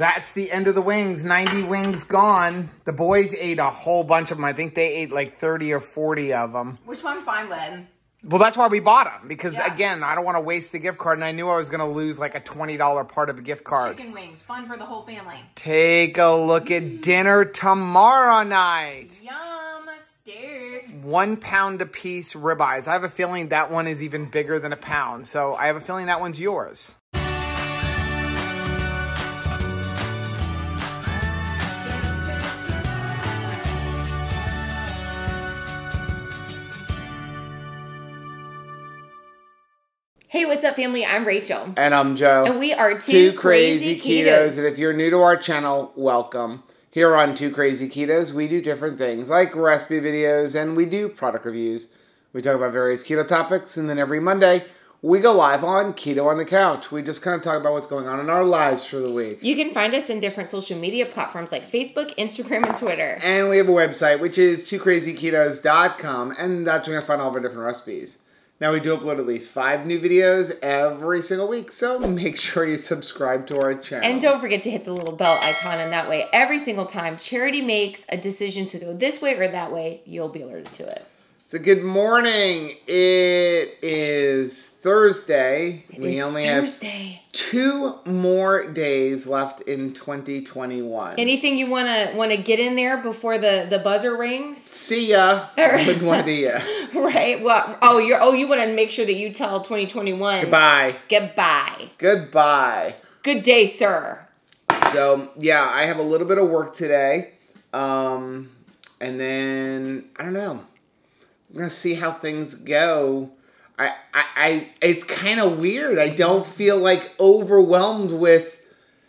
That's the end of the wings. 90 wings gone. The boys ate a whole bunch of them. I think they ate like 30 or 40 of them. Which I'm fine with. Well, that's why we bought them because Yeah. again, I don't want to waste the gift card, and I knew I was going to lose like a twenty dollar part of a gift card. Chicken wings, fun for the whole family. Take a look at dinner tomorrow night. Yum, steak. One pound a piece ribeyes. I have a feeling that one is even bigger than a pound, so I have a feeling that one's yours. Hey, what's up, family? I'm Rachel. And I'm Joe. And we are Two, Crazy, Ketos. And if you're new to our channel, welcome. Here on Two Crazy Ketos, we do different things like recipe videos and we do product reviews. We talk about various keto topics, and then every Monday we go live on Keto on the Couch. We just kind of talk about what's going on in our lives for the week. You can find us in different social media platforms like Facebook, Instagram, and Twitter. And we have a website, which is twocrazyketos.com, and that's where you're going to find all of our different recipes. Now, we do upload at least five new videos every single week, so make sure you subscribe to our channel. And don't forget to hit the little bell icon, and that way, every single time Charity makes a decision to go this way or that way, you'll be alerted to it. So, good morning. It is Thursday. It we only have Thursday. two more days left in 2021. Anything you wanna wanna get in there before the the buzzer rings? See ya. Good one to ya. Right. Well, oh, you're oh, you want to make sure that you tell 2021 Goodbye. Goodbye. Goodbye. Good day, sir. So yeah, I have a little bit of work today, um, and then I don't know. I'm gonna see how things go. I, I, I it's kind of weird. I don't feel like overwhelmed with.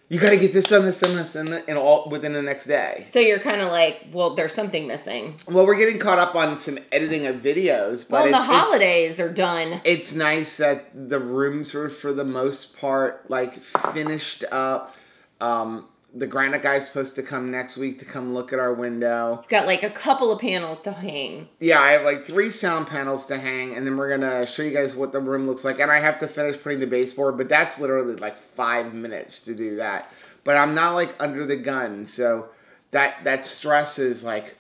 You got to get this done, this done, this done, and all within the next day. So you're kind of like, well, there's something missing. Well, we're getting caught up on some editing of videos, but Well, it- the holidays are done. it's nice that the rooms were for the most part like finished up. Um, the granite guy's supposed to come next week to come look at our window. Got like a couple of panels to hang. Yeah, I have like three sound panels to hang, and then we're gonna show you guys what the room looks like. And I have to finish putting the baseboard, but that's literally like five minutes to do that. But I'm not like under the gun, so that that stress is like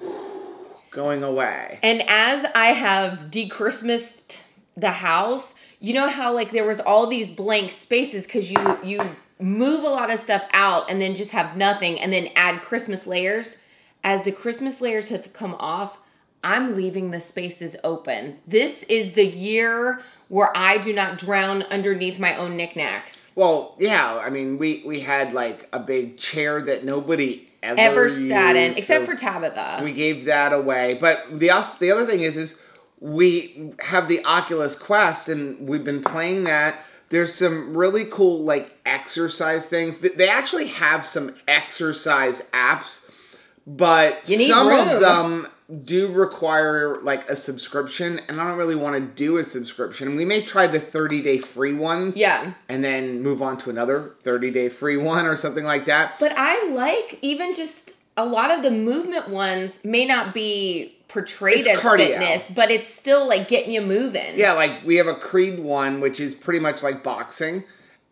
going away. And as I have de-Christmased the house, you know how like there was all these blank spaces because you you move a lot of stuff out and then just have nothing and then add Christmas layers. As the Christmas layers have come off, I'm leaving the spaces open. This is the year where I do not drown underneath my own knickknacks. Well, yeah, I mean, we we had like a big chair that nobody ever, Ever sat in, except so for Tabitha. we gave that away. But the the other thing is is we have the Oculus Quest and we've been playing that. There's some really cool like exercise things. They actually have some exercise apps, but some room. of them do require like a subscription, and I don't really want to do a subscription. We may try the 30 day free ones yeah. and then move on to another 30 day free one or something like that. But I like even just a lot of the movement ones may not be portrayed It's as cardio. fitness, but it's still like getting you moving. Yeah, like we have a Creed one, which is pretty much like boxing,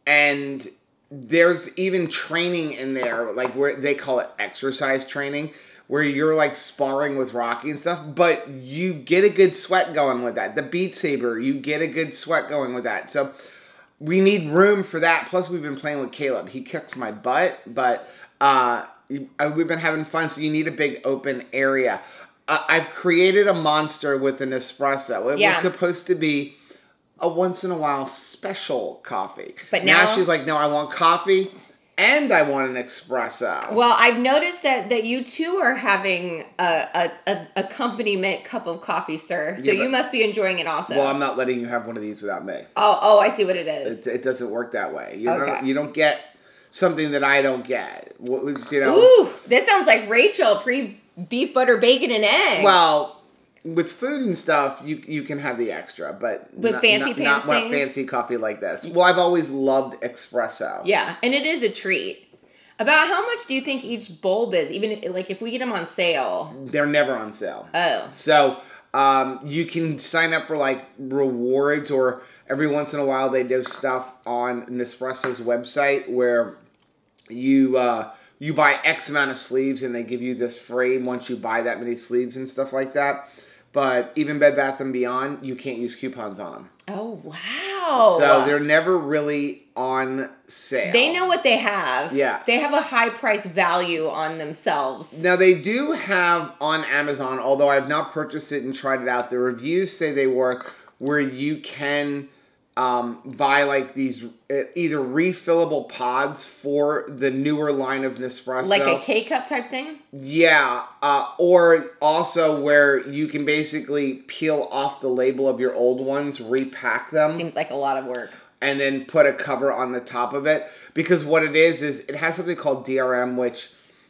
and there's even training in there, like where they call it exercise training, where you're like sparring with Rocky and stuff, but you get a good sweat going with that. The Beat Saber, you get a good sweat going with that. So we need room for that. Plus, we've been playing with Caleb. He kicks my butt, but uh, uh, we've been having fun. So you need a big open area. Uh, I've created a monster with an espresso. It Yeah. was supposed to be a once in a while special coffee. But now- she's like, no, I want coffee and I want an espresso. Well, I've noticed that that you too are having a, a, a accompaniment cup of coffee, sir. So Yeah, you must be enjoying it also. well, I'm not letting you have one of these without me. oh, oh, I see what it is. It, it doesn't work that way. You Okay. don't. You don't get something that I don't get. What was you know? Ooh, this sounds like Rachel pre beef butter bacon and eggs. Well, with food and stuff, you you can have the extra, but With not, fancy not, pants not fancy coffee like this. Well, I've always loved espresso. yeah, and it is a treat. About how much do you think each bulb is? Even like if we get them on sale. They're never on sale. Oh, So um, you can sign up for like rewards, or every once in a while they do stuff on Nespresso's website where you uh, you buy X amount of sleeves and they give you this frame once you buy that many sleeves and stuff like that. But even Bed Bath and Beyond, you can't use coupons on them. Oh wow! So they're never really on sale. They know what they have. Yeah. They have a high price value on themselves. Now they do have on Amazon, although I've not purchased it and tried it out. The reviews say they work where you can um, buy like these uh, either refillable pods for the newer line of Nespresso, Like a K cup type thing? yeah, uh, or also where you can basically peel off the label of your old ones, repack them Seems like a lot of work. and then put a cover on the top of it because what it is is it has something called DRM which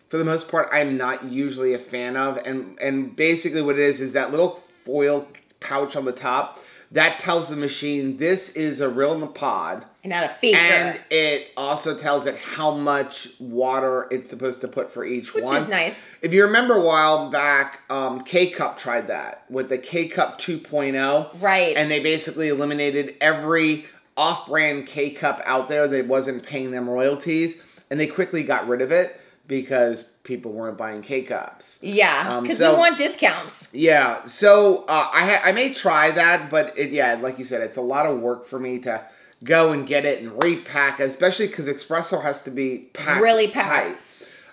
for the most part I'm not usually a fan of and and basically what it is is that little foil pouch on the top that tells the machine this is a real pod And not a faker. and it also tells it how much water it's supposed to put for each which one Which is nice. if you remember a while back um, K-Cup tried that with the K-Cup 2.0 Right. and they basically eliminated every off-brand K cup out there that wasn't paying them royalties, and they quickly got rid of it because people weren't buying K cups. yeah, um, because so- we want discounts. Yeah, so uh, I ha- I may try that, but it, yeah, like you said, it's a lot of work for me to go and get it and repack, especially because espresso has to be packed Really tight. packed.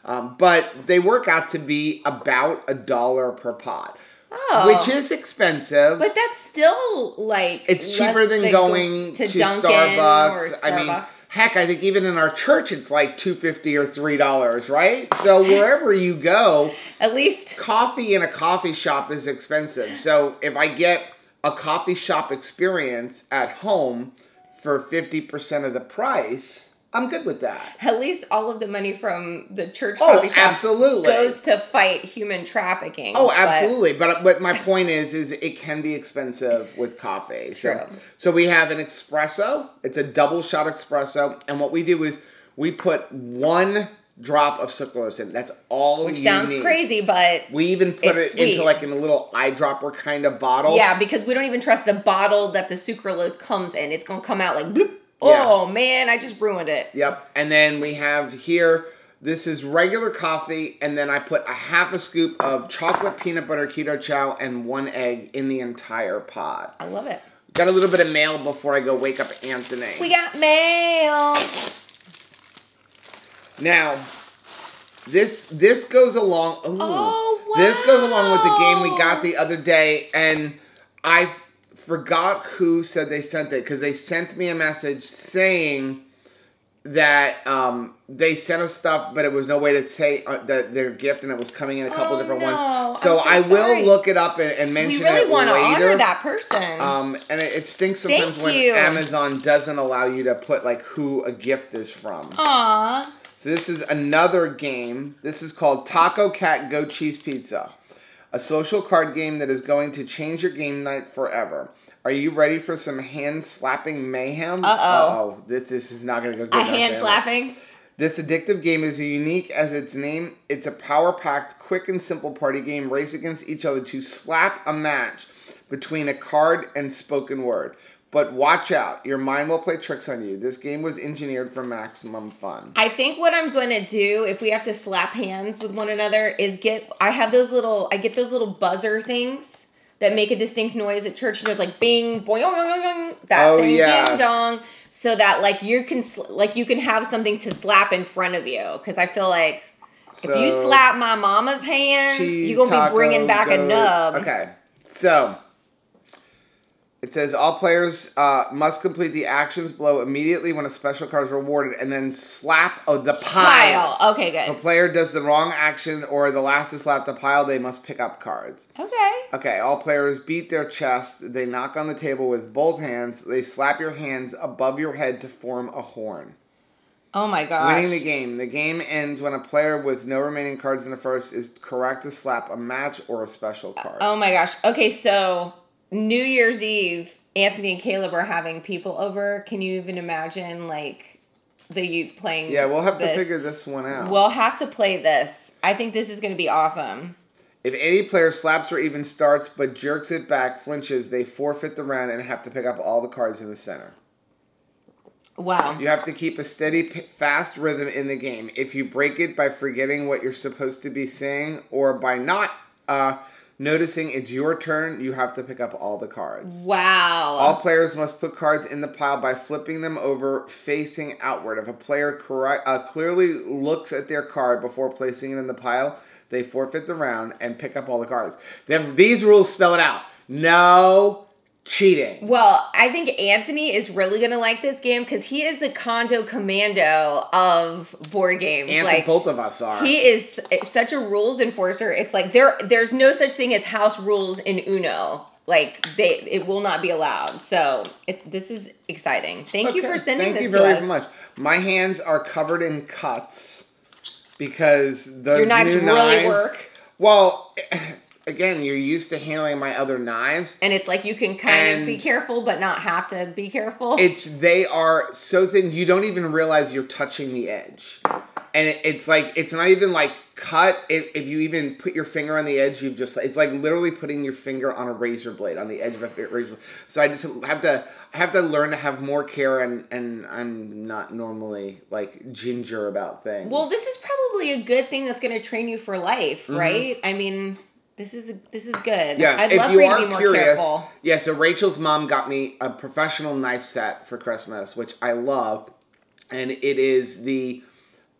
Um, but they work out to be about a dollar per pod, Oh. which is expensive. But that's still like It's cheaper than go- going to, Dunkin' Starbucks. or I mean, heck, I think even in our church, it's like two fifty or three dollars, right? So wherever you go, At least coffee in a coffee shop is expensive. So if I get a coffee shop experience at home for fifty percent of the price, I'm good with that. at least all of the money from the church Oh, coffee shop absolutely. goes to fight human trafficking. Oh, absolutely. But but my point is, is it can be expensive with coffee. So True. so we have an espresso. It's a double shot espresso, and what we do is we put one drop of sucralose in. That's all. which sounds need. crazy, but We even put it into like in a little eyedropper kind of bottle. yeah, because we don't even trust the bottle that the sucralose comes in. It's gonna come out like bloop. Yeah. Oh man, I just ruined it. Yep. And then we have here. This is regular coffee, and then I put a half a scoop of chocolate peanut butter keto chow and one egg in the entire pod. I love it. Got a little bit of mail before I go wake up Anthony. We got mail. Now, this this goes along. Ooh, Oh, This goes along with the game we got the other day, and I forgot who said they sent it because they sent me a message saying that um, they sent us stuff, but it was no way to say uh, that their gift, and it was coming in a couple Oh, different no. ones. So, so I will look it up and, and mention We really it want to later. honor that person. Um, and it, it stinks sometimes Thank when you. Amazon doesn't allow you to put like who a gift is from. Aw. So this is another game. This is called Taco Cat Goat Cheese Pizza, a social card game that is going to change your game night forever. Are you ready for some hand slapping mayhem? Uh-oh. Uh-oh. This this is not going to go good. A hand family. slapping. This addictive game is unique as its name. It's a power-packed, quick and simple party game. Race against each other to slap a match between a card and spoken word. But watch out, your mind will play tricks on you. This game was engineered for maximum fun. I think what I'm going to do if we have to slap hands with one another is get I have those little I get those little buzzer things that make a distinct noise at church. You know, it's like bing, boing, boing, boing, boing, that Oh, thing, yes. ding dong, so that like you can sl- like you can have something to slap in front of you. Because I feel like if you slap my mama's hands, you're gonna be bringing taco back a nub. Okay, so it says all players uh, must complete the actions below immediately when a special card is rewarded, and then slap oh, the pile. Pile. Okay, If a player does the wrong action or the last to slap the pile, they must pick up cards. Okay. Okay, all players beat their chest. They knock on the table with both hands. They slap your hands above your head to form a horn. Oh my gosh. Winning the game. The game ends when a player with no remaining cards in the first is correct to slap a match or a special card. Oh my gosh. Okay, so New Year's Eve, Anthony and Caleb are having people over. Can you even imagine like the youth playing? yeah, we'll have to figure this one out. We'll have to play this. I think this is going to be awesome. if any player slaps or even starts but jerks it back, flinches, they forfeit the round and have to pick up all the cards in the center. Wow. You have to keep a steady, fast rhythm in the game. If you break it by forgetting what you're supposed to be saying or by not uh, noticing it's your turn, you have to pick up all the cards. Wow. All players must put cards in the pile by flipping them over facing outward. If a player uh, clearly looks at their card before placing it in the pile, they forfeit the round and pick up all the cards. Then these rules spell it out. No cheating. Well, I think Anthony is really gonna like this game because he is the condo commando of board games. And like both of us are. he is such a rules enforcer. It's like there there's no such thing as house rules in Uno. Like they it will not be allowed. So it, this is exciting. Thank you for sending Thank this Thank you very us. much. My hands are covered in cuts because those Your knives new really knives. work. Well, again, you're used to handling my other knives. And it's like you can kind of be careful but not have to be careful. It's they are so thin you don't even realize you're touching the edge, and it, it's like it's not even like cut. If, if you even put your finger on the edge, you've just it's like literally putting your finger on a razor blade on the edge of a razor. blade. So I just have to I have to learn to have more care, and and I'm not normally like ginger about things. well, this is probably a good thing that's going to train you for life, Mm-hmm. right? I mean, this is this is good. Yeah, I'd if love you are to be more curious, careful. yeah. So Rachel's mom got me a professional knife set for Christmas, which I love, and it is the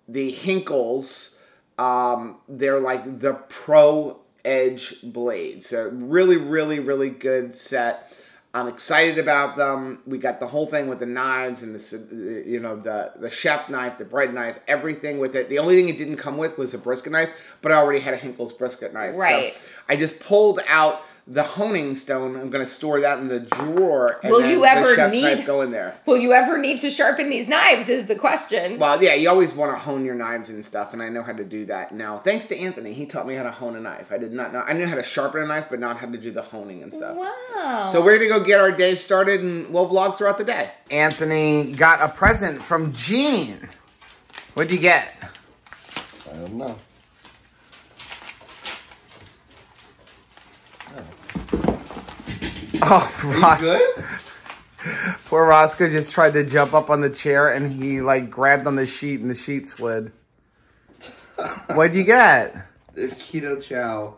the Henckels. Um, they're like the pro edge blades. So really, really, really good set. I'm excited about them. We got the whole thing with the knives and the you know the the chef knife, the bread knife, everything with it. The only thing it didn't come with was a brisket knife, but I already had a Henckels brisket knife. So Right. I just pulled out the honing stone. I'm going to store that in the drawer. And Will you ever chef's need- go in there? Will you ever need to sharpen these knives? Is the question. Well, yeah, you always want to hone your knives and stuff, and I know how to do that now. Thanks to Anthony, he taught me how to hone a knife. I did not know. I knew how to sharpen a knife, but not how to do the honing and stuff. Wow. So we're gonna go get our day started, and we'll vlog throughout the day. Anthony got a present from Jean. What'd you get? I don't know. Oh, Are Ros- good? poor Roscoe just tried to jump up on the chair, and he like grabbed on the sheet, and the sheet slid. What'd you get? The keto chow.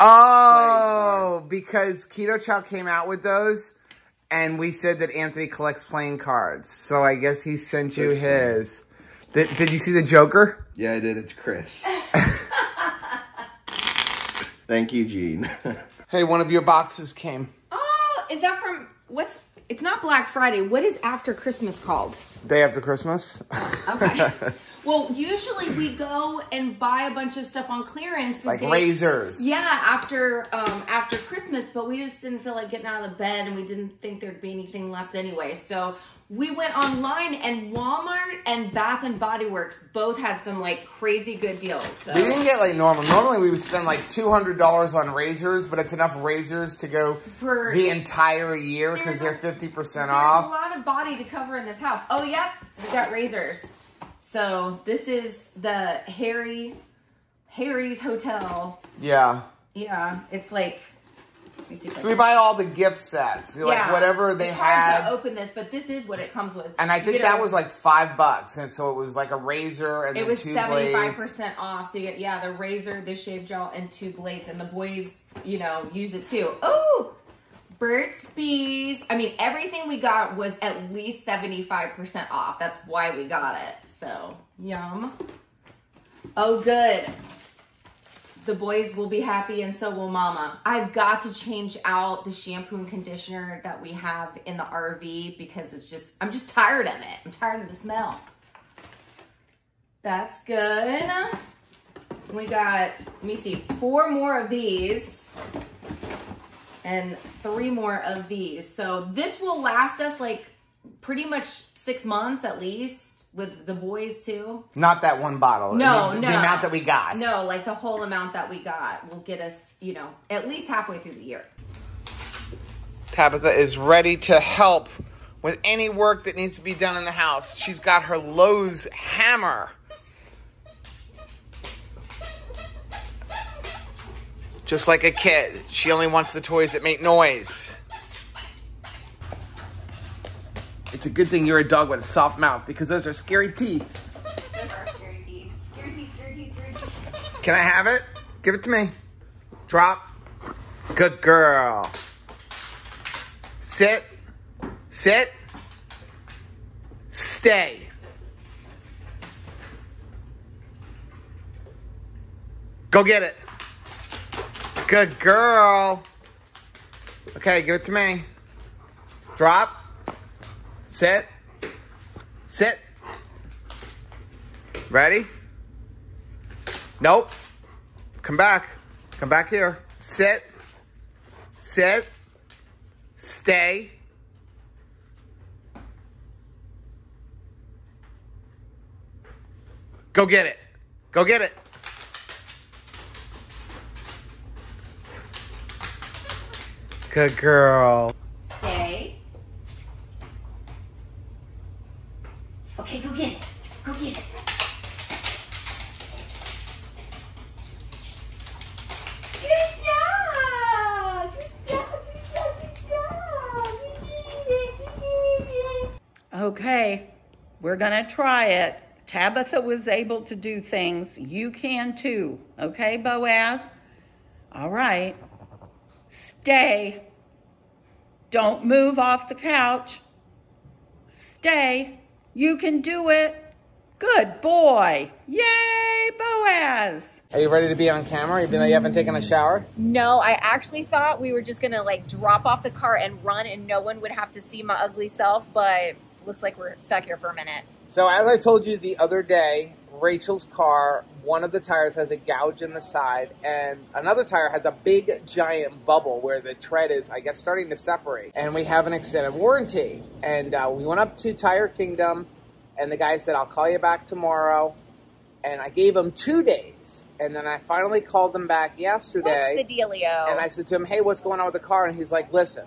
Oh, because Keto Chow came out with those, and we said that Anthony collects playing cards. So I guess he sent you his. Did, did you see the Joker? Yeah, I did it to Chris. Thank you, Gene. Hey, one of your boxes came. Oh, is that from what's? It's not Black Friday. What is after Christmas called? Day after Christmas. Okay. well, usually we go and buy a bunch of stuff on clearance. The like day- razors. Yeah, after um, after Christmas, but we just didn't feel like getting out of the bed, and we didn't think there'd be anything left anyway. So we went online, and Walmart and Bath and Body Works both had some like crazy good deals. So. We didn't get like normal. Normally we would spend like two hundred dollars on razors, but it's enough razors to go For- the entire year because they're fifty percent There's a lot of body to cover in this house. Oh, yep, we got razors. So this is the Harry Harry's Hotel. Yeah. Yeah, it's like. So we buy all the gift sets, like whatever they it's hard to open this, but this is what it comes with. And I think that a- was like five bucks, and so it was like a razor and It was seventy five percent off. So you get yeah, the razor, the shaved gel, and two blades, and the boys, you know, use it too. Oh, Burt's Bees. I mean, everything we got was at least seventy five percent off. That's why we got it. So yum. Oh, good. The boys will be happy, and so will Mama. I've got to change out the shampoo and conditioner that we have in the RV because it's just I'm just tired of it. I'm tired of the smell. That's good. We got, let me see, four more of these and three more of these. So this will last us like pretty much six months at least with the boys too. Not that one bottle. No, the, no. The amount that we got. No, like the whole amount that we got will get us, you know, at least halfway through the year. Tabitha is ready to help with any work that needs to be done in the house. She's got her Lowe's hammer. Just like a kid, she only wants the toys that make noise. It's a good thing you're a dog with a soft mouth because those are scary teeth. Those are scary teeth. Scary teeth, scary teeth, scary teeth. Can I have it? Give it to me. Drop. Good girl. Sit. Sit. Stay. Go get it. Good girl. Okay, give it to me. Drop. Sit. Sit. Ready? Nope. Come back. Come back here. Sit. Sit. Stay. Go get it. Go get it. Good girl. Stay. Okay, go get it. Go get it. Good job! Good job, good job, good job! You did it, you did it. Okay, we're gonna try it. Tabitha was able to do things. You can too. Okay, Boaz? All right. Stay. Don't move off the couch. Stay. You can do it. Good boy. Yay, Boaz. Are you ready to be on camera even though you haven't taken a shower? No, I actually thought we were just gonna like drop off the car and run and no one would have to see my ugly self, but looks like we're stuck here for a minute. So as I told you the other day, Rachel's car, one of the tires has a gouge in the side, and another tire has a big giant bubble where the tread is, I guess, starting to separate. And we have an extended warranty. And uh, we went up to Tire Kingdom, and the guy said, "I'll call you back tomorrow." And I gave him two days, and then I finally called them back yesterday. What's the dealio? And I said to him, "Hey, what's going on with the car?" And he's like, "Listen,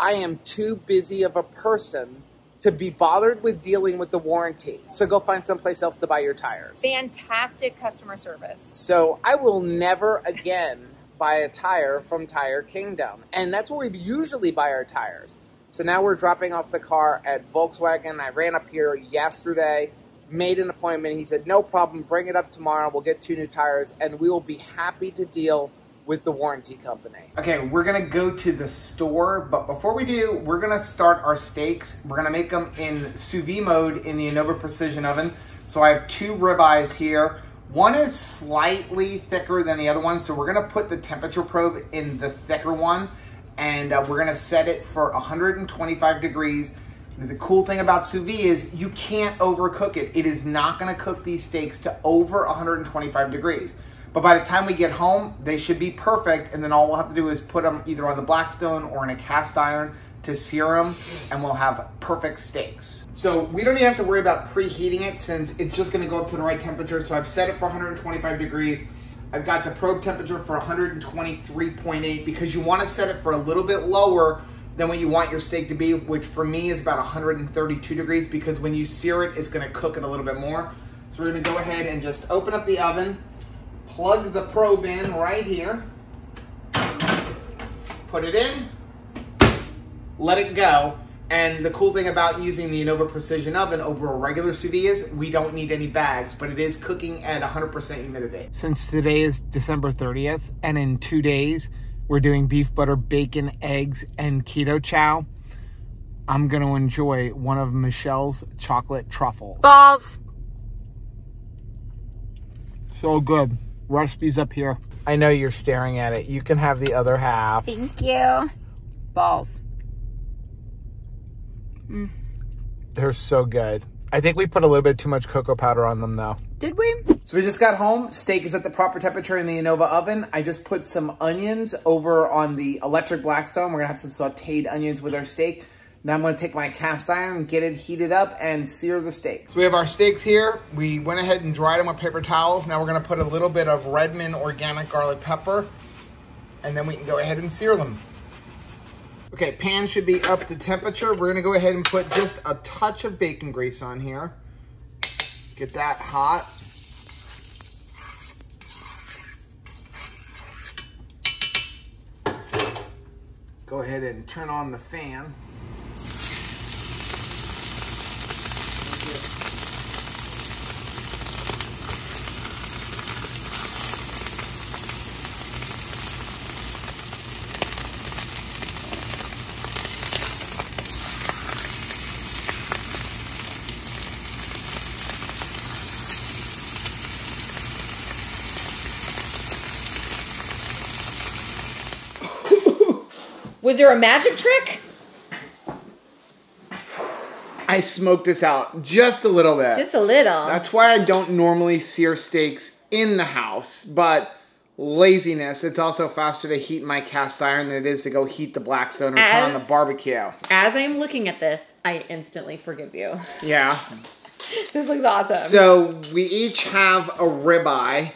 I am too busy of a person to be bothered with dealing with the warranty. So go find someplace else to buy your tires." Fantastic customer service. So I will never again buy a tire from Tire Kingdom, and that's where we usually buy our tires. So now we're dropping off the car at Volkswagen. I ran up here yesterday, made an appointment. He said, "No problem, bring it up tomorrow. We'll get two new tires, and we will be happy to deal." With the warranty company. Okay, we're gonna go to the store, but before we do, we're gonna start our steaks. We're gonna make them in sous vide mode in the Anova Precision Oven. So I have two ribeyes here. One is slightly thicker than the other one, so we're gonna put the temperature probe in the thicker one, and uh, we're gonna set it for 125 degrees. The cool thing about sous vide is you can't overcook it. It is not gonna cook these steaks to over 125 degrees. But by the time we get home, they should be perfect, and then all we'll have to do is put them either on the Blackstone or in a cast iron to sear them, and we'll have perfect steaks. So we don't even have to worry about preheating it since it's just gonna go up to the right temperature. So I've set it for 125 degrees. I've got the probe temperature for 123.8 because you wanna set it for a little bit lower than what you want your steak to be, which for me is about 132 degrees because when you sear it, it's gonna cook it a little bit more. So we're gonna go ahead and just open up the oven, plug the probe in right here, put it in, let it go. And the cool thing about using the Anova Precision Oven over a regular sous vide is we don't need any bags, but it is cooking at 100% humidity. Since today is December 30th, and in two days, we're doing beef butter, bacon, eggs, and keto chow, I'm going to enjoy one of Michelle's chocolate truffles. Balls. So good. Recipe's up here. I know you're staring at it. You can have the other half. Thank you. Balls. Mm. They're so good. I think we put a little bit too much cocoa powder on them though. Did we? So we just got home. Steak is at the proper temperature in the Anova oven. I just put some onions over on the electric Blackstone. We're gonna have some sauteed onions with our steak. Now I'm gonna take my cast iron, get it heated up, and sear the steaks. So we have our steaks here. We went ahead and dried them with paper towels. Now we're gonna put a little bit of Redmond organic garlic pepper, and then we can go ahead and sear them. Okay, pan should be up to temperature. We're gonna go ahead and put just a touch of bacon grease on here. Get that hot. Go ahead and turn on the fan. There a magic trick? I smoked this out just a little bit. Just a little. That's why I don't normally sear steaks in the house, but laziness. It's also faster to heat my cast iron than it is to go heat the Blackstone or turn on the barbecue. As I'm looking at this, I instantly forgive you. Yeah. This looks awesome. So we each have a ribeye.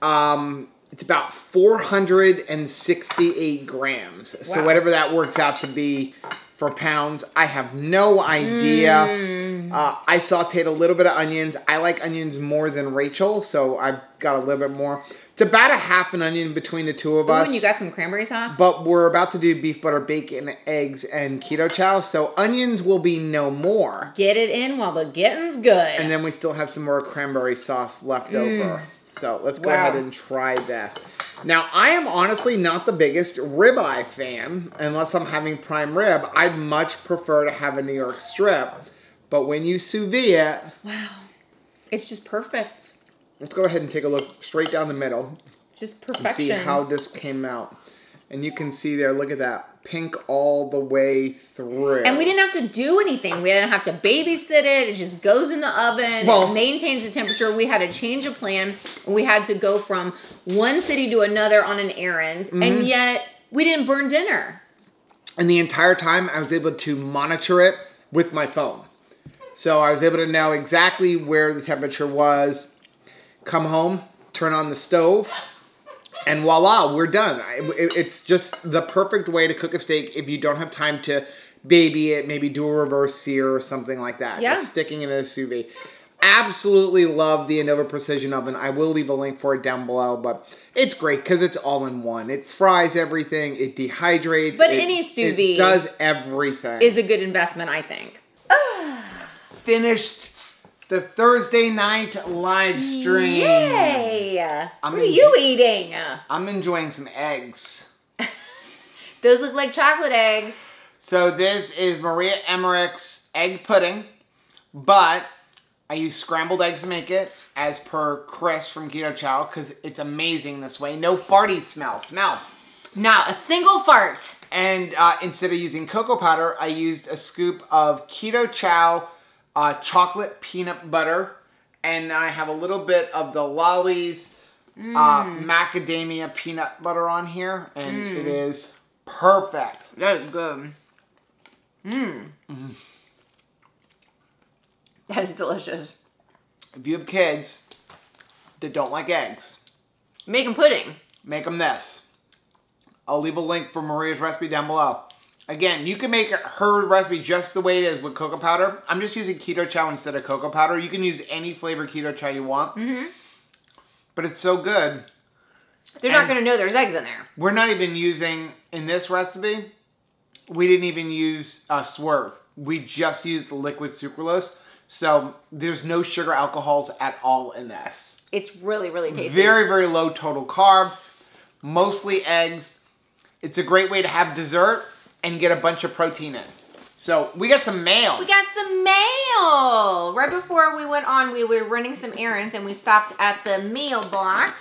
Um, it's about 468 grams. So whatever that works out to be for pounds, I have no idea. Mm. Uh, I sauteed a little bit of onions. I like onions more than Rachel, so I've got a little bit more. It's about a half an onion between the two of Ooh, us. and you got some cranberry sauce? but we're about to do beef butter bacon, eggs, and keto chow, so onions will be no more. Get it in while the getting's good. And then we still have some more cranberry sauce left over. So let's go. Wow. ahead and try this. Now, I am honestly not the biggest ribeye fan, unless I'm having prime rib. I'd much prefer to have a New York strip. But when you sous vide it, wow. It's just perfect. let's go ahead and take a look straight down the middle Just and perfection. see how this came out. And you can see there, look at that. Pink all the way through. And we didn't have to do anything. We didn't have to babysit it. It just goes in the oven. Well- maintains the temperature. We had to change a plan. We had to go from one city to another on an errand. Mm-hmm. And yet we didn't burn dinner. And the entire time, I was able to monitor it with my phone. So I was able to know exactly where the temperature was. Come home, turn on the stove, and voila, we're done. It's just the perfect way to cook a steak if you don't have time to baby it, maybe do a reverse sear or something like that. Yeah. Just sticking it in a sous vide. Absolutely love the Anova Precision Oven. I will leave a link for it down below, but it's great because it's all in one. It fries everything, it dehydrates. But it- any sous vide does everything. Is a good investment, I think. finished the Thursday night live stream. Yay! I'm what are you eating? I'm enjoying some eggs. Those look like chocolate eggs. So this is Maria Emmerich's egg pudding, but I use scrambled eggs to make it, as per Chris from Keto Chow, because it's amazing this way. No farty smell. Smell. Not a single fart. And uh, instead of using cocoa powder, I used a scoop of Keto Chow uh, chocolate peanut butter. And I have a little bit of the Lollies uh, macadamia peanut butter on here. And it is perfect. That is good. Mmm. That is delicious. If you have kids that don't like eggs, make them pudding. make them this. I'll leave a link for Maria's recipe down below. Again, you can make her recipe just the way it is with cocoa powder. I'm just using keto chow instead of cocoa powder. You can use any flavor keto chow you want. Mhm. But it's so good. They're not going to know there's eggs in there. We're not even using, in this recipe, we didn't even use uh, swerve. We just used liquid sucralose. So there's no sugar alcohols at all in this. It's really, really tasty. Very, very low total carb, mostly eggs. It's a great way to have dessert and get a bunch of protein in. So we got some mail. We got some mail. Right before we went on, we were running some errands and we stopped at the mailbox.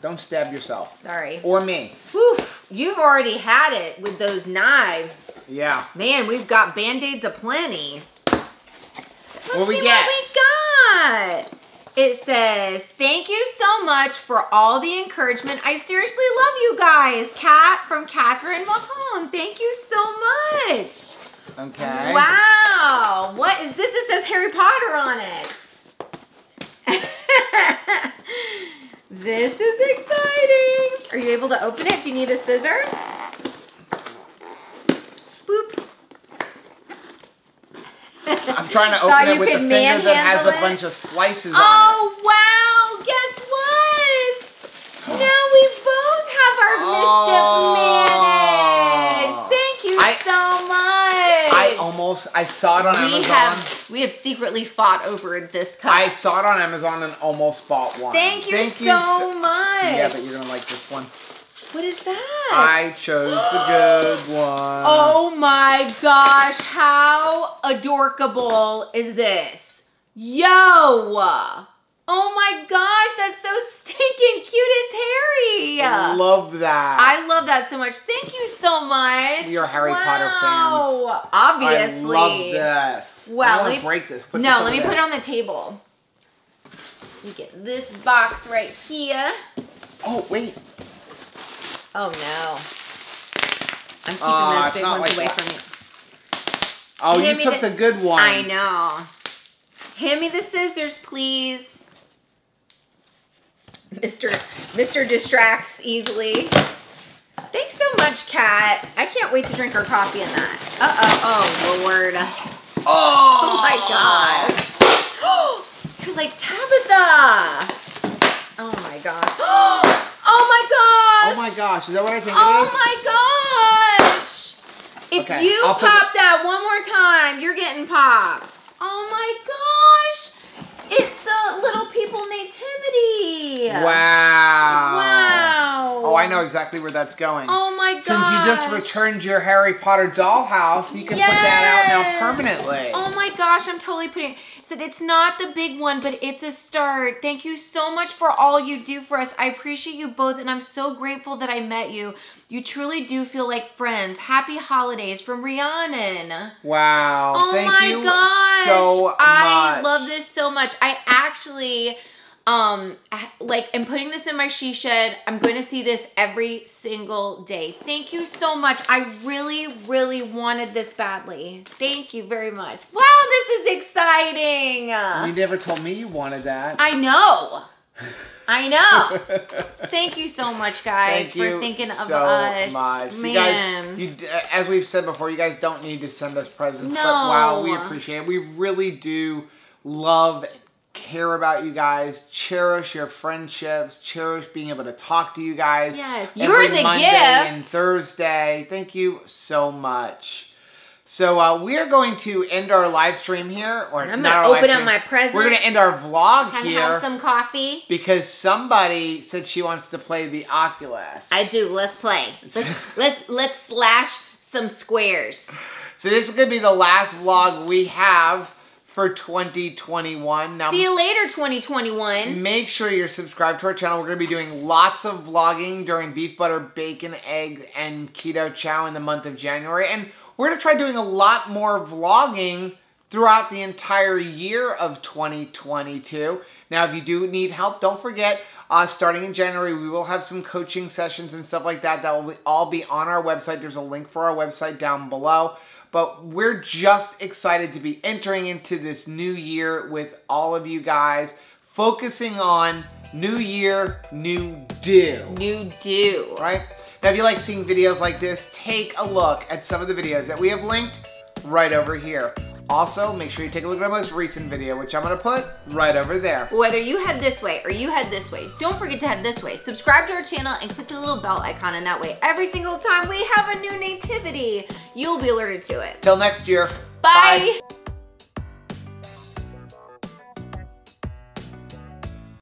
Don't stab yourself. Sorry. Or me. Whew, you've already had it with those knives. Yeah. Man, we've got band-aids aplenty. Let's What we get? what we got. It says, thank you so much for all the encouragement. I seriously love you guys. Kat from Catherine Mahone. Thank you so much. Okay. Wow. What is this? It says Harry Potter on it. this is exciting. Are you able to open it? Do you need a scissor? Boop. I'm trying to open it with a finger that has a bunch of slices on oh, it. Oh, wow. Guess what? Now we both have our mischief Oh. managed. Thank you I- so much. I almost I saw it on we Amazon. have We have secretly fought over this cup. I saw it on Amazon and almost bought one. Thank you Thank so, you so- much. Yeah, but you're gonna like this one. What is that? I chose the good one. Oh my gosh, how adorkable is this? Yo! Oh my gosh, that's so stinking cute. It's Harry. I love that. I love that so much. Thank you so much. You're Harry Potter Wow. Obviously. I love this. Wow, let me- break this. Put no, this let me there. put it on the table. You get this box right here. Oh wait. Oh no. I'm keeping Aw, those big ones like away that. from you. Oh, Hand you took the- the, good one. I know. Hand me the scissors, please. Mr. Mr. distracts easily. Thanks so much, Kat. I can't wait to drink our coffee in that. Uh-oh. Oh, Lord. Oh, Oh, my gosh. You're like Tabitha. Oh, my God. Oh, my gosh. Oh my gosh, is that what I think Oh it is? my gosh! If Okay, you I'll pop that one more time, you're getting popped. Oh my gosh! It's the little people nativity. Wow. I know exactly where that's going. Oh my gosh. Since you just returned your Harry Potter dollhouse, you can put that out now permanently. Oh my gosh, I'm totally putting said it's not the big one, but it's a start. Thank you so much for all you do for us. I appreciate you both and I'm so grateful that I met you. You truly do feel like friends. Happy holidays from Rhiannon. Wow. Oh Thank my you gosh. so much. I love this so much. I actually um I- like am putting this in my she shed. I'm going to see this every single day. Thank you so much. I really really wanted this badly. Thank you very much. Wow, this is exciting. You never told me you wanted that. I know. I know. Thank you so much guys Thank for you thinking of so us. much. You Man. guys, you, as we've said before, you guys don't need to send us presents. But wow, we appreciate it. We really do love care about you guys. Cherish your friendships. Cherish being able to talk to you guys. Yes, you're the Monday gift. and Thursday. Thank you so much. So uh, we are going to end our live stream here, or I'm gonna open up my presents. We're gonna end our vlog and here have some coffee. because somebody said she wants to play the Oculus. I do. Let's play. Let's let's let's slash some squares. So this is gonna be the last vlog we have for 2021. Now See you later, 2021. make sure you're subscribed to our channel. We're gonna be doing lots of vlogging during beef butter, bacon, eggs, and keto chow in the month of January. And we're gonna try doing a lot more vlogging throughout the entire year of 2022. Now, if you do need help, don't forget, uh, starting in January, we will have some coaching sessions and stuff like that. That will all be on our website. There's a link for our website down below. But we're just excited to be entering into this new year with all of you guys, focusing on new year, new do New do. right? Now, if you like seeing videos like this, take a look at some of the videos that we have linked right over here. Also, make sure you take a look at our most recent video, which I'm gonna put right over there. Whether you head this way or you head this way, don't forget to head this way. Subscribe to our channel and click the little bell icon, and that way, every single time we have a new nativity, you'll be alerted to it. Till next year. Bye. Bye.